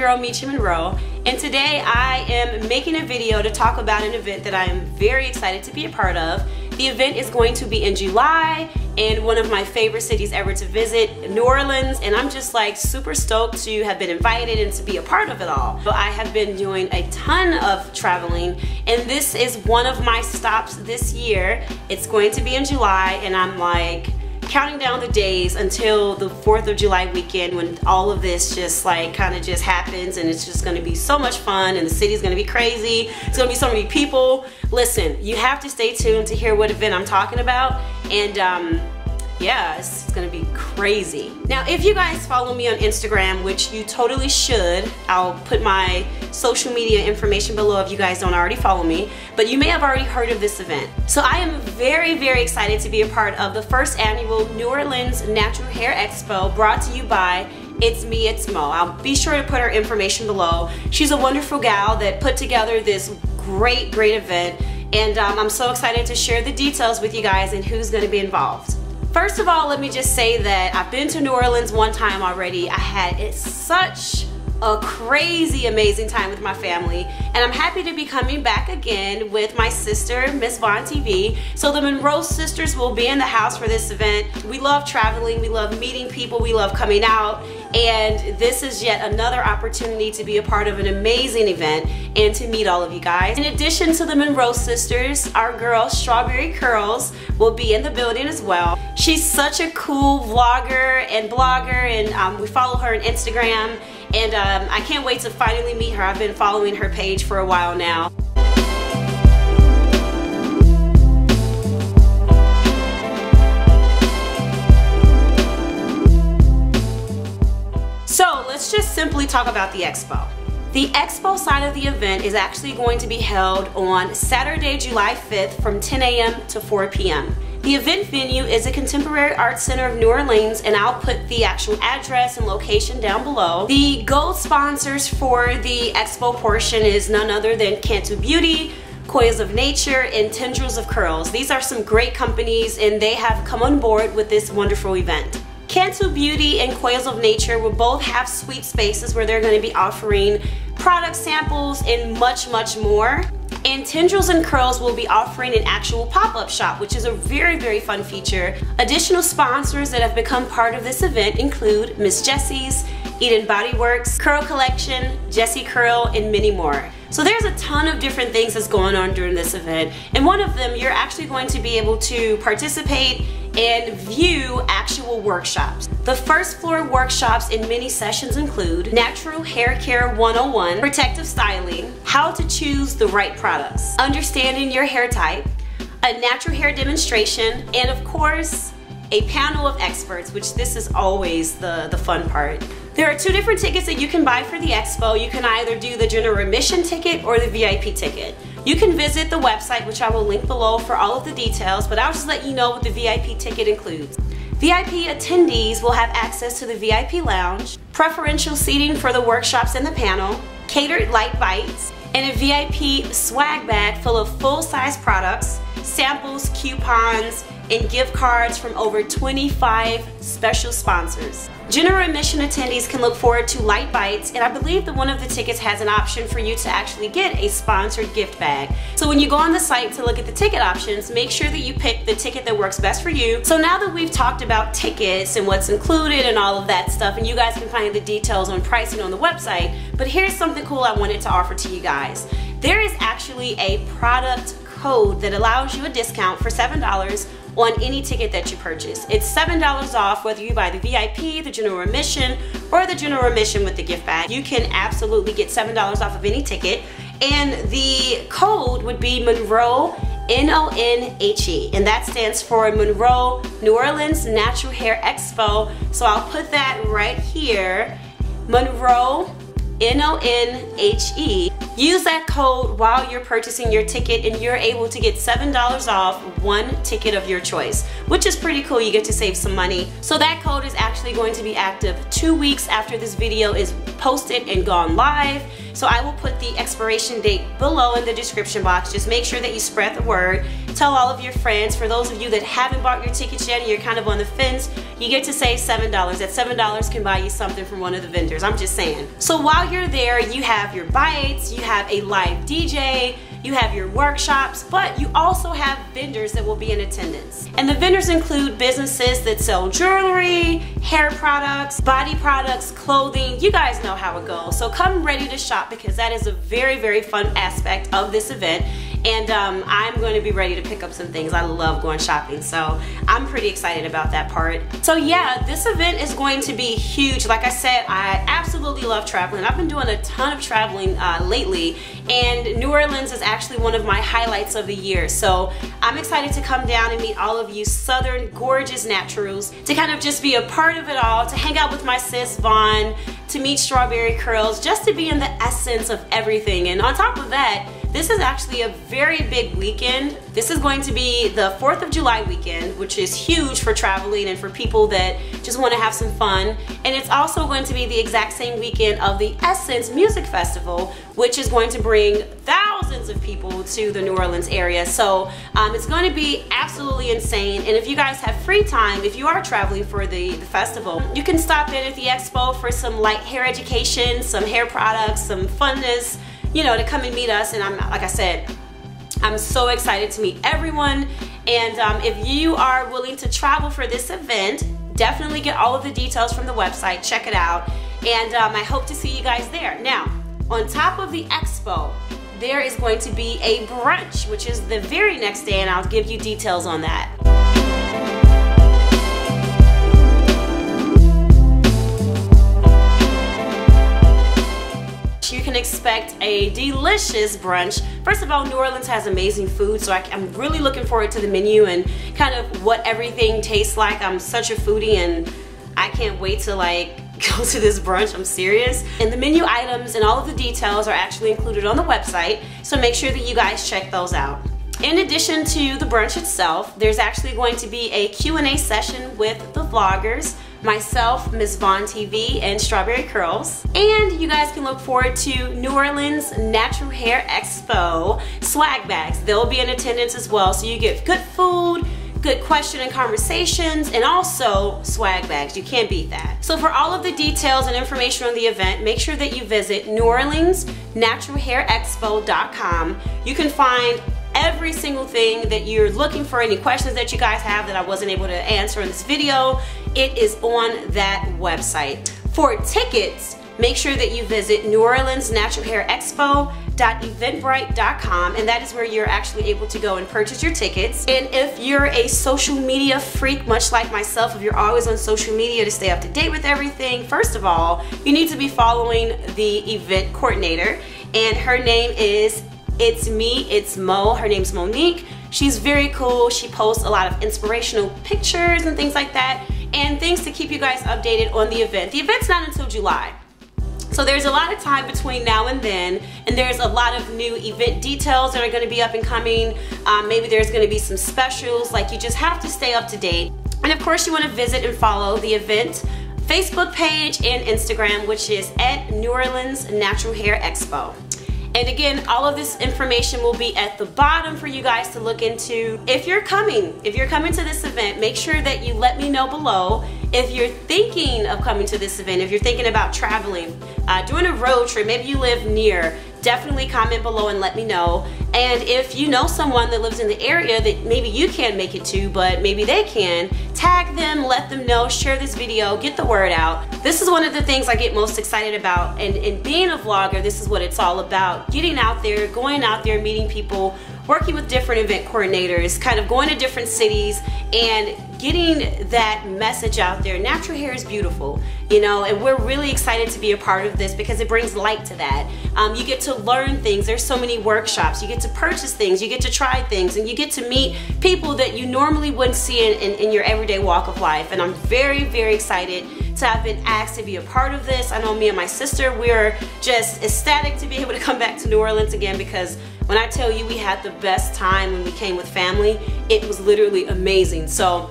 girl Meechy Monroe and today I am making a video to talk about an event that I am very excited to be a part of. The event is going to be in July in one of my favorite cities ever to visit, New Orleans, and I'm just like super stoked to have been invited and to be a part of it all. But I have been doing a ton of traveling and this is one of my stops this year. It's going to be in July and I'm like, counting down the days until the 4th of July weekend when all of this just like kind of just happens and it's just gonna be so much fun and the city's gonna be crazy. It's gonna be so many people. Listen, you have to stay tuned to hear what event I'm talking about and um, yeah, it's, gonna be crazy. Now, if you guys follow me on Instagram, which you totally should, I'll put my social media information below if you guys don't already follow me, but you may have already heard of this event. So I am very, very excited to be a part of the first annual New Orleans Natural Hair Expo brought to you by it's me, it's Mo. I'll be sure to put her information below. She's a wonderful gal that put together this great, great event and um, I'm so excited to share the details with you guys and who's gonna be involved. First of all, let me just say that I've been to New Orleans one time already. I had it such a crazy amazing time with my family. And I'm happy to be coming back again with my sister Miss Vaughn TV so the Monroe sisters will be in the house for this event. We love traveling. We love meeting people. We love coming out and this is yet another opportunity to be a part of an amazing event and to meet all of you guys in addition to the Monroe sisters our girl Strawberry Curls will be in the building as well she's such a cool vlogger and blogger and um, we follow her on Instagram and um, I can't wait to finally meet her. I've been following her page for a while now. Talk about the expo. The expo side of the event is actually going to be held on Saturday, July 5th from 10 a.m. to 4 p.m. The event venue is a Contemporary Arts Center of New Orleans and I'll put the actual address and location down below. The gold sponsors for the expo portion is none other than Cantu Beauty, Coils of Nature, and Tendrils of Curls. These are some great companies and they have come on board with this wonderful event. Cantu Beauty and Coils of Nature will both have sweet spaces where they're going to be offering product samples and much, much more. And Tendrils and Curls will be offering an actual pop-up shop, which is a very, very fun feature. Additional sponsors that have become part of this event include Miss Jessie's, Eden Body Works, Curl Collection, Jessicurl, and many more. So there's a ton of different things that's going on during this event. And one of them, you're actually going to be able to participate and view actual workshops. The first floor workshops in many sessions include Natural Hair Care 101, Protective Styling, How to Choose the Right Products, Understanding Your Hair Type, a Natural Hair Demonstration, and of course, a panel of experts, which this is always the, the fun part. There are two different tickets that you can buy for the expo. You can either do the general admission ticket or the VIP ticket. You can visit the website, which I will link below for all of the details, but I'll just let you know what the VIP ticket includes. VIP attendees will have access to the VIP lounge, preferential seating for the workshops and the panel, catered light bites, and a VIP swag bag full of full-size products, samples, coupons, and gift cards from over 25 special sponsors. General admission attendees can look forward to light bites and I believe that one of the tickets has an option for you to actually get a sponsored gift bag. So when you go on the site to look at the ticket options, make sure that you pick the ticket that works best for you. So now that we've talked about tickets and what's included and all of that stuff and you guys can find the details on pricing on the website, but here's something cool I wanted to offer to you guys. There is actually a product code that allows you a discount for $7 on any ticket that you purchase. It's $7 off whether you buy the VIP, the general admission, or the general admission with the gift bag. You can absolutely get $7 off of any ticket and the code would be Monroe N-O-N-H-E and that stands for Monroe New Orleans Natural Hair Expo so I'll put that right here Monroe N-O-N-H-E Use that code while you're purchasing your ticket and you're able to get $7 off one ticket of your choice, which is pretty cool. You get to save some money. So that code is actually going to be active two weeks after this video is posted and gone live. So I will put the expiration date below in the description box. Just make sure that you spread the word. Tell all of your friends. For those of you that haven't bought your tickets yet and you're kind of on the fence, you get to save $7. That $7 can buy you something from one of the vendors. I'm just saying. So while you're there, you have your bites, you have a live DJ, you have your workshops, but you also have vendors that will be in attendance. And the vendors include businesses that sell jewelry, hair products, body products, clothing. You guys know how it goes. So come ready to shop because that is a very, very fun aspect of this event and um, I'm going to be ready to pick up some things. I love going shopping, so I'm pretty excited about that part. So yeah, this event is going to be huge. Like I said, I absolutely love traveling. I've been doing a ton of traveling uh, lately, and New Orleans is actually one of my highlights of the year. So I'm excited to come down and meet all of you southern gorgeous naturals, to kind of just be a part of it all, to hang out with my sis Vaughn, to meet Strawberry Curls, just to be in the essence of everything. And on top of that, this is actually a very big weekend. This is going to be the 4th of July weekend, which is huge for traveling and for people that just want to have some fun. And it's also going to be the exact same weekend of the Essence Music Festival, which is going to bring thousands of people to the New Orleans area. So um, it's going to be absolutely insane. And if you guys have free time, if you are traveling for the, the festival, you can stop in at the expo for some light hair education, some hair products, some funness, you know, to come and meet us. And I'm, like I said, I'm so excited to meet everyone. And um, if you are willing to travel for this event, definitely get all of the details from the website. Check it out. And um, I hope to see you guys there. Now, on top of the expo, there is going to be a brunch, which is the very next day, and I'll give you details on that. Expect a delicious brunch. First of all, New Orleans has amazing food, so I, am really looking forward to the menu and kind of what everything tastes like. I'm such a foodie and I can't wait to like go to this brunch, I'm serious. And the menu items and all of the details are actually included on the website, so make sure that you guys check those out. In addition to the brunch itself, there's actually going to be a Q&A session with the vloggers myself, Miss Vaughn TV, and Strawberry Curls. And you guys can look forward to New Orleans Natural Hair Expo swag bags. They'll be in attendance as well, so you get good food, good question and conversations, and also swag bags. You can't beat that. So for all of the details and information on the event, make sure that you visit New Orleans NewOrleansNaturalHairExpo.com. You can find every single thing that you're looking for, any questions that you guys have that I wasn't able to answer in this video, it is on that website. For tickets, make sure that you visit New Orleans Natural Hair Expo eventbrite.com and that is where you're actually able to go and purchase your tickets and if you're a social media freak much like myself if you're always on social media to stay up to date with everything first of all you need to be following the event coordinator and her name is it's me, it's Mo. Her name's Monique. She's very cool. She posts a lot of inspirational pictures and things like that and things to keep you guys updated on the event. The event's not until July. So there's a lot of time between now and then, and there's a lot of new event details that are gonna be up and coming. Um, maybe there's gonna be some specials, like you just have to stay up to date. And of course you wanna visit and follow the event Facebook page and Instagram, which is at New Orleans Natural Hair Expo. And again, all of this information will be at the bottom for you guys to look into. If you're coming, if you're coming to this event, make sure that you let me know below. If you're thinking of coming to this event, if you're thinking about traveling, uh, doing a road trip, maybe you live near, definitely comment below and let me know. And if you know someone that lives in the area that maybe you can't make it to, but maybe they can, tag them, let them know, share this video, get the word out. This is one of the things I get most excited about. And, and being a vlogger, this is what it's all about. Getting out there, going out there, meeting people, working with different event coordinators, kind of going to different cities and getting that message out there. Natural hair is beautiful, you know, and we're really excited to be a part of this because it brings light to that. Um, you get to learn things. There's so many workshops. You get to purchase things. You get to try things and you get to meet people that you normally wouldn't see in, in, in your everyday walk of life. And I'm very, very excited to have been asked to be a part of this. I know me and my sister, we're just ecstatic to be able to come back to New Orleans again because when I tell you we had the best time when we came with family, it was literally amazing. So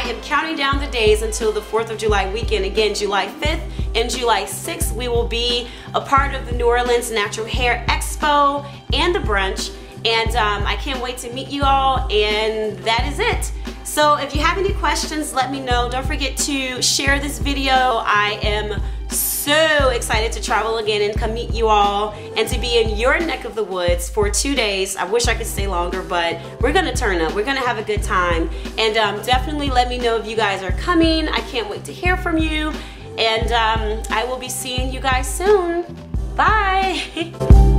I am counting down the days until the 4th of July weekend. Again, July 5th and July 6th, we will be a part of the New Orleans Natural Hair Expo and the brunch. And um, I can't wait to meet you all, and that is it. So if you have any questions, let me know. Don't forget to share this video. I am so excited to travel again and come meet you all and to be in your neck of the woods for two days. I wish I could stay longer, but we're gonna turn up. We're gonna have a good time. And um, definitely let me know if you guys are coming. I can't wait to hear from you. And um, I will be seeing you guys soon. Bye.